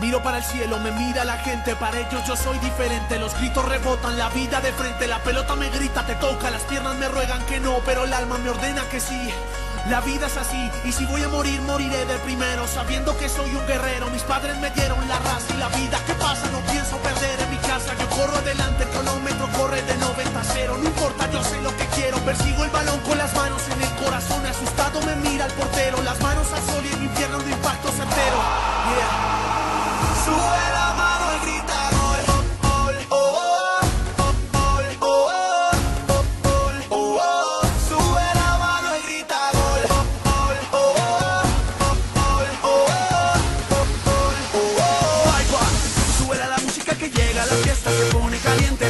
Miro para el cielo, me mira la gente, para ellos yo soy diferente. Los gritos rebotan, la vida de frente, la pelota me grita, te toca, las piernas me ruegan que no, pero el alma me ordena que sí. La vida es así, y si voy a morir, moriré de primero, sabiendo que soy un guerrero. Mis padres me dieron la raza y la vida. ¿Qué pasa? No pienso perder en mi casa. Yo corro adelante, el cronómetro corre de 90 a 0. No importa, yo sé lo que quiero. Persigo el balón con las manos en el corazón. Asustado me mira el portero, las manos al sol y el infierno de impacto certero. La fiesta se pone caliente,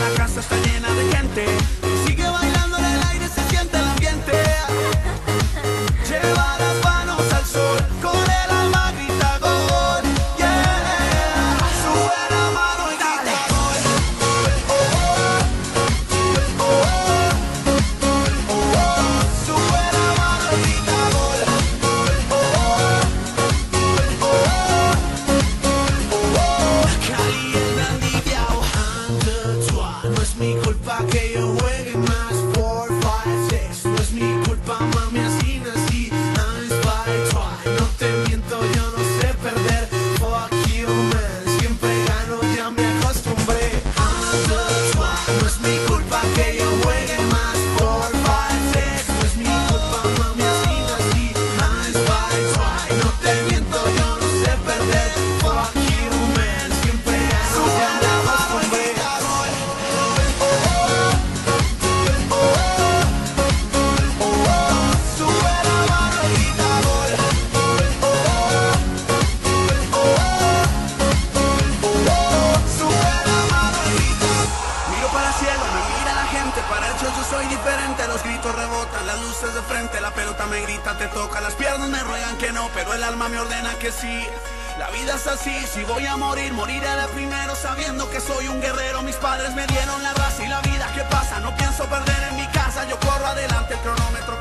soy diferente. Los gritos rebotan, las luces de frente, la pelota me grita, te toca, las piernas me ruegan que no, pero el alma me ordena que sí. La vida es así, si voy a morir, moriré de primero sabiendo que soy un guerrero. Mis padres me dieron la raza y la vida, ¿qué pasa? No pienso perder en mi casa, yo corro adelante, el cronómetro